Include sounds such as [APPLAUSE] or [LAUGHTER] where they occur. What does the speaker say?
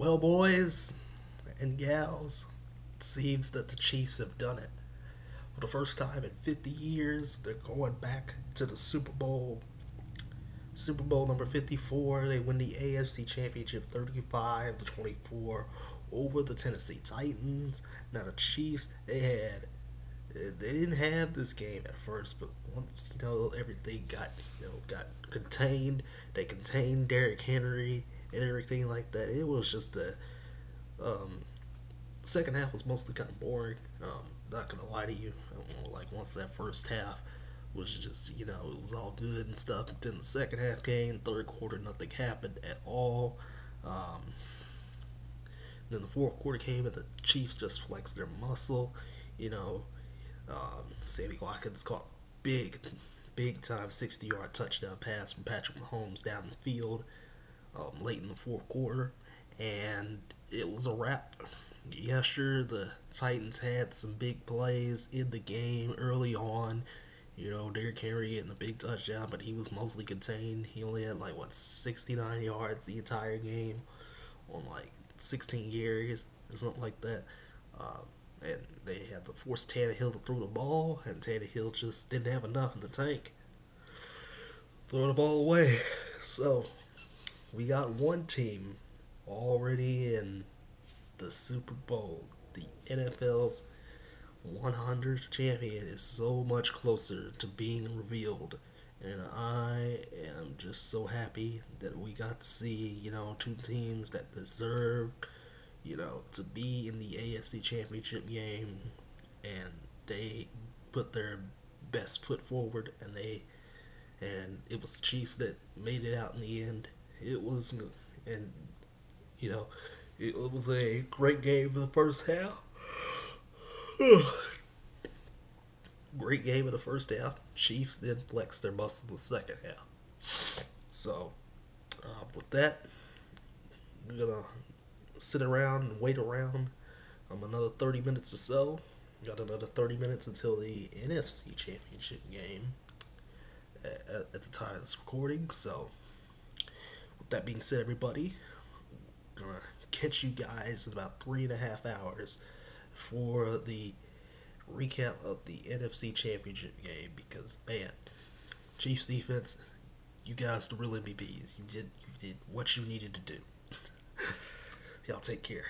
Well, boys and gals, it seems that the Chiefs have done it. For the first time in 50 years, they're going back to the Super Bowl. Super Bowl number 54. They win the AFC Championship 35 to 24 over the Tennessee Titans. Now, the Chiefs, they had. They didn't have this game at first, but once you know everything got you know got contained, they contained Derrick Henry and everything like that. It was just a um, second half was mostly kind of boring. Um, not gonna lie to you, like once that first half was just you know it was all good and stuff. Then the second half came, third quarter, nothing happened at all. Um, then the fourth quarter came and the Chiefs just flexed their muscle. You know, um, Sammy Watkins caught big, big time 60 yard touchdown pass from Patrick Mahomes down the field um, late in the fourth quarter, and it was a wrap. Yeah, sure, the Titans had some big plays in the game early on. You know, Derrick Henry getting a big touchdown, but he was mostly contained. He only had like what 69 yards the entire game on like 16 carries or something like that. Um, and they had to force Tannehill to throw the ball, and Tannehill just didn't have enough in the tank. Throw the ball away. So we got one team already in the Super Bowl. The NFL's 100th champion is so much closer to being revealed. And I am just so happy that we got to see, you know, two teams that deserve, you know, to be in the AFC Championship game. And they put their best foot forward and they and it was the Chiefs that made it out in the end it was, and you know, it was a great game in the first half. [SIGHS] great game in the first half. Chiefs then flexed their muscle in the second half. So, uh, with that, we're gonna sit around and wait around um, another 30 minutes or so. Got another 30 minutes until the NFC Championship game at, at the time of this recording. So, that being said, everybody, I'm gonna catch you guys in about three and a half hours for the recap of the NFC Championship game because man, Chiefs defense, you guys the real MVPs. You did you did what you needed to do. [LAUGHS] Y'all take care.